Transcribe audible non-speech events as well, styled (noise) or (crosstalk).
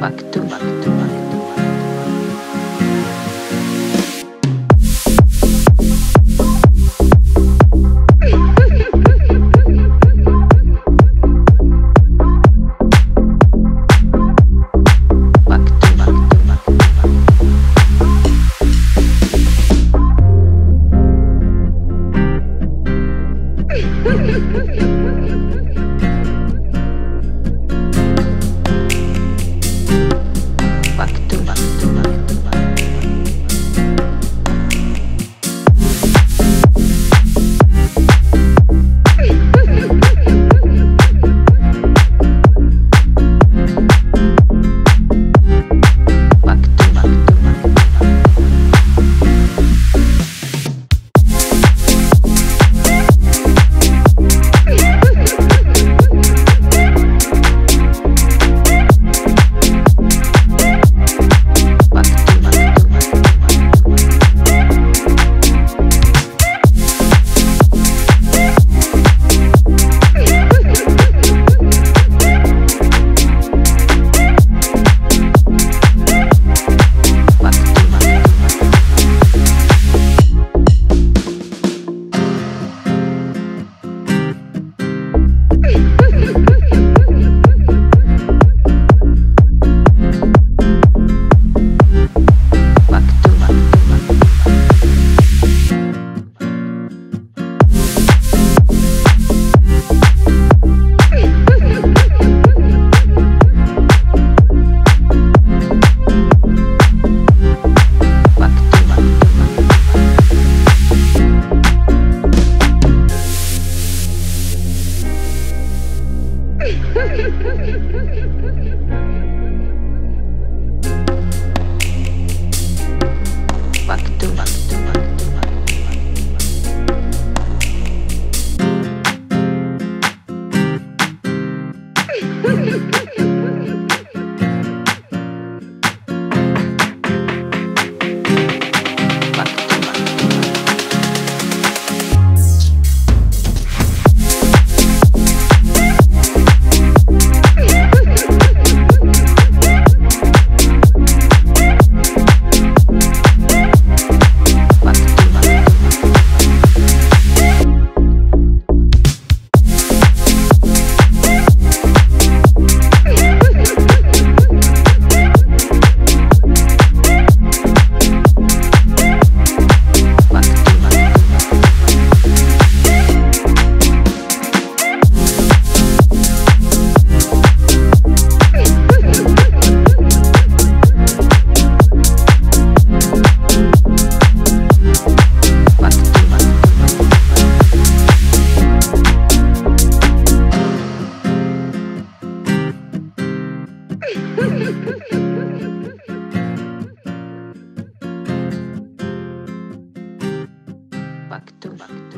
Waktu, waktu, Waktu, waktu, cookie, (laughs) cookie. back to back.